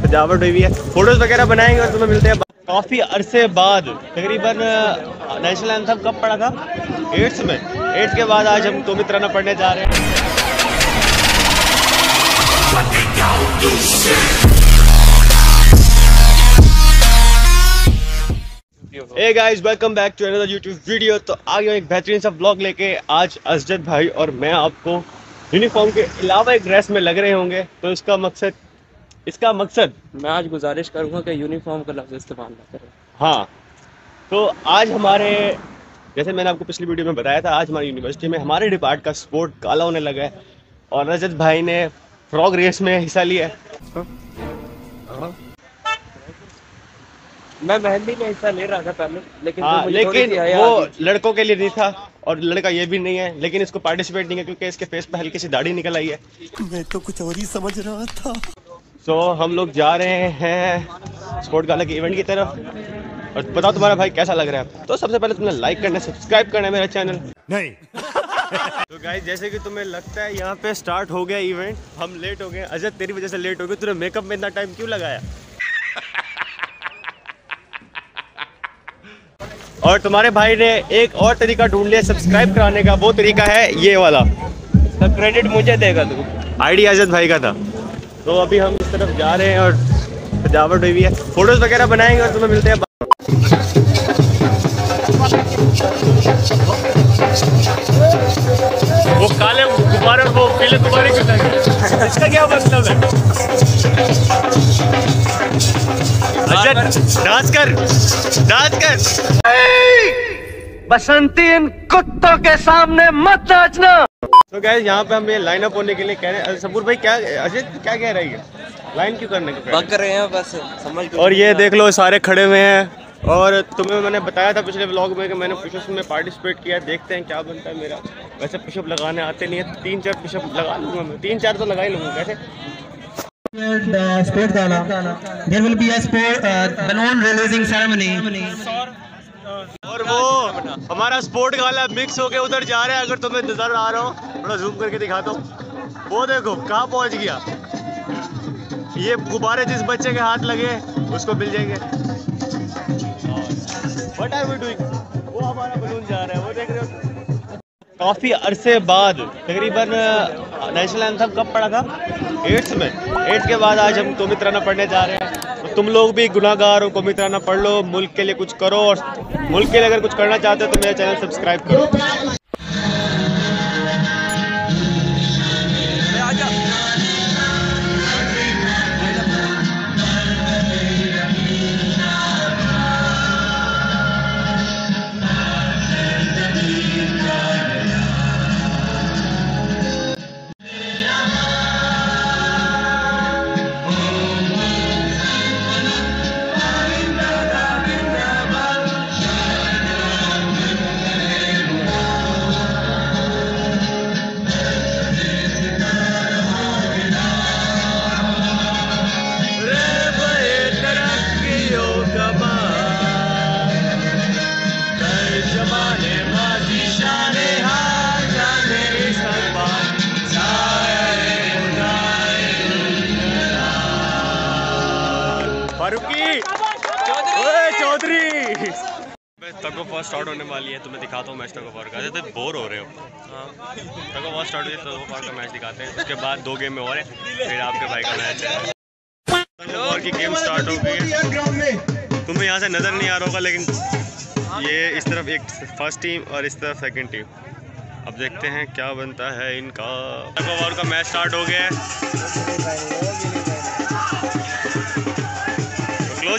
सजावट हुई है। फ़ोटोज़ वगैरह बनाएँगे और तुम्हें मिलते हैं। काफ़ी अरसे बाद, तकरीबन नेशनल एंथम कब पड़ा था? एट्थ में। एट्थ के बाद आज हम तो मित्राना पढ़ने जा रहे हैं। Hey guys welcome back to another YouTube video तो आगे एक बेहतरीन सा ब्लॉग लेके आज असजद भाई और मैं आपको यूनिफॉर्म के अलावा एक ड्रेस में लग रहे होंगे। तो इसका मकसद इसका मकसद? मैं आज गुजारिश करूँगा कि यूनिफॉर्म का लफ्ज़ इस्तेमाल ना करें। हाँ। तो आज हमारे जैसे मैंने आपको पिछली वीडियो में बताया था आज हमारी यूनिवर्सिटी में हमारे डिपार्ट का स्पोर्ट काला होने लगा है। और रजत भाई ने फ्रॉग रेस में हिस्सा लिया है। मैं मेहंदी में हिस्सा ले रहा था पहले लेकिन हाँ फिर मुझे थोड़ी लेकिन वो लड़कों के लिए नहीं था और लड़का ये भी नहीं है लेकिन इसको पार्टिसिपेट नहीं है क्योंकि इसके फेस पे हल्की सी दाढ़ी निकल आई है। मैं तो कुछ और ही समझ रहा था। सो हम लोग जा रहे हैं स्पोर्ट गाला के इवेंट की तरफ़। और बताओ तुम्हारा भाई कैसा लग रहा है? तो सबसे पहले तुमने लाइक करना सब्सक्राइब करना है मेरा चैनल नहीं। तो गाइस जैसे कि तुम्हें लगता है यहाँ पे स्टार्ट हो गया इवेंट हम लेट हो गए अजय तेरी वजह से लेट हो गए तूने मेकअप में इतना टाइम क्यों लगाया? और तुम्हारे भाई ने एक और तरीका ढूंढ लिया सब्सक्राइब कराने का वो तरीका है ये वाला। इसका क्रेडिट मुझे देगा तू। आईडी अजद भाई का था। तो अभी हम इस तरफ़ जा रहे हैं और सजावट हुई है। फ़ोटोज़ वगैरह बनाएँगे और तुम्हें मिलते हैं। वो काले गुब्बारे वो पीले गुब्बारे क्यों इसका क्या मतलब है? डांस कर डांस कर बसंती इन कुत्तों के सामने मत नाचना। तो गैस यहाँ पे हम ये लाइन अप होने के लिए कह रहे हैं सबूर भाई क्या अजय क्या कह रही है? लाइन क्यों करने को कह रहे बक रहे हैं बस समझ और ये देख लो सारे खड़े हुए हैं। और तुम्हें मैंने बताया था पिछले व्लॉग में कि मैंने पुशअप में पार्टिसिपेट किया देखते हैं क्या बनता है मेरा। वैसे पुशअप लगाने आते नहीं है तीन चार पुशअप लगा लूँगा मैं। तीन चार तो लगा ही लूँगा कैसे? The sport gala, there will be a sport uh, balloon releasing ceremony. और वो हमारा स्पोर्ट गाला मिक्स होके उधर जा रहा है अगर तुम्हें नज़र आ रहा हो थोड़ा जूम करके दिखा दो। वो देखो कहाँ पहुँच गया। ये गुब्बारे जिस बच्चे के हाथ लगे उसको मिल जाएँगे। What are we doing? वो हमारा बलून जा रहा है वो देख रहे हो। काफ़ी अरसे बाद तकरीबन नेशनल एंथम कब पड़ा था? एट्थ में। एट्थ के बाद आज हम तो मित्राना पढ़ने जा रहे हैं। तो तुम लोग भी गुनागार हो को मित्राना पढ़ लो, मुल्क के लिए कुछ करो और मुल्क के लिए अगर कुछ करना चाहते हो तो मेरा चैनल सब्सक्राइब करो। फारूकी। ओए चौधरी। तक ऑफ़ स्टार्ट होने वाली है तुम्हें दिखाता हूँ मैच तक ऑफ़ का। जैसे बोर हो रहे हो। तक ऑफ़ स्टार्ट हुई तक ऑफ़ का मैच दिखाते हैं। उसके बाद दो गेम में और है फिर आपके भाई का मैच है। तक ऑफ़ की गेम स्टार्ट हो गई। है तुम्हें यहाँ से नज़र नहीं आ रहा होगा लेकिन ये इस तरफ़ एक फ़र्स्ट टीम और इस तरफ़ सेकेंड टीम। अब देखते हैं क्या बनता है इनका। तक ओवर का मैच स्टार्ट हो गया है। तो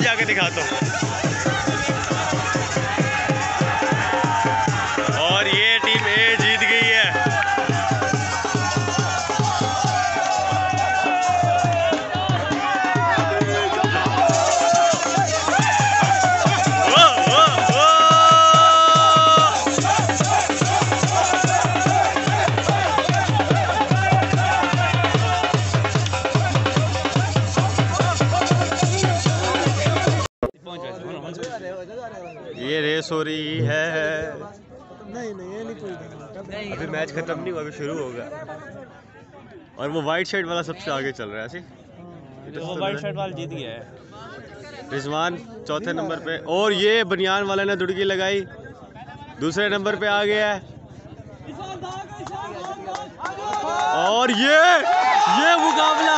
जाके दिखाता हूँ। ये रेस हो रही है। नहीं नहीं ये नहीं कोई अभी मैच खत्म नहीं हुआ अभी शुरू होगा और वो वाइट शर्ट वाला सबसे आगे चल रहा है ऐसे तो वो वाइट शर्ट वाला जीत गया है। रिजवान चौथे नंबर पे और ये बनियान वाले ने दुड़की लगाई। दूसरे नंबर पे आ गया है। और ये ये मुकाबला।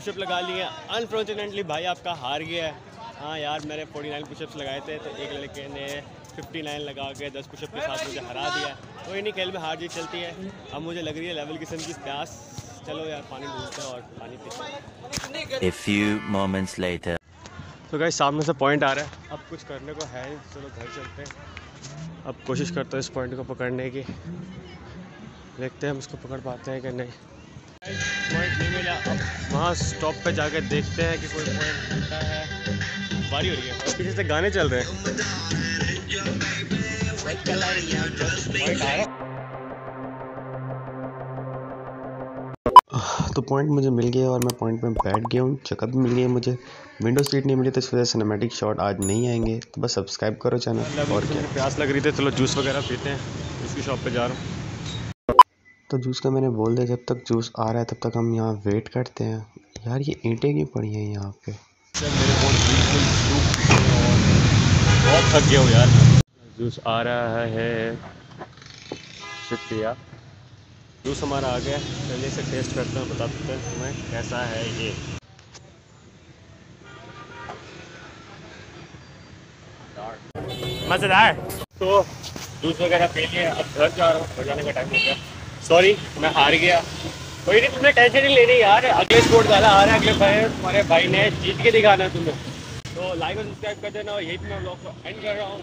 पुशअप लगा लिए अनफॉर्चुनेटली भाई आपका हार गया है। हाँ यार मैंने 49 पुशअप्स लगाए थे तो एक लड़के ने 59 लगा के 10 पुशअप के साथ मुझे हरा दिया। कोई नहीं खेल में हार जीत चलती है। अब मुझे लग रही है लेवल किस्म की प्यास। चलो यार पानी ढूंढते हैं और पानी पीते हैं। A few moments later. तो गाइस सामने से पॉइंट आ रहा है। अब कुछ करने को है चलो घर चलते हैं। अब कोशिश करते हैं इस पॉइंट को पकड़ने की। देखते हैं हम इसको पकड़ पाते हैं कि नहीं। पॉइंट नहीं मिला अब वहाँ स्टॉप पे जाके देखते हैं कि कोई पॉइंट मिलता है। बारी हो रही है। और पीछे से गाने चल रहे हैं। तो पॉइंट मुझे मिल गया और मैं पॉइंट में बैठ गया हूँ। जगह भी मिल गई है मुझे। विंडो सीट नहीं मिली तो इस वजह से सिनेमैटिक शॉट आज नहीं आएँगे। तो बस सब्सक्राइब करो चैनल और क्या? प्यास लग रही थी चलो जूस वगैरह पीते हैं। उसकी शॉप पे जा रहा हूँ। तो जूस का मैंने बोल दिया, जब तक जूस आ रहा है, तब तक हम यहाँ वेट करते हैं। यार, ये ईंटें क्यों पड़ी हैं यहाँ पे? बहुत थक गया हूँ यार। जूस आ रहा है। शुक्रिया। जूस हमारा आ गया। चलिए इसे टेस्ट करते हैं बता देते हैं तुम्हें कैसा है ये। मज़ेदार। तो जूस वगैरह पी लिए, अब घर जा रहा हूँ। घर जाने का टाइम हो गया। सॉरी मैं हार गया। कोई नहीं तुमने टेंशन नहीं लेनी यार। अगले स्पोर्ट वाला आ रहा है, अगले भाई तुम्हारे भाई ने जीत के दिखाना है तुम्हें। तो लाइक और सब्सक्राइब कर देना और यही मैं ब्लॉग को एंड कर रहा हूँ।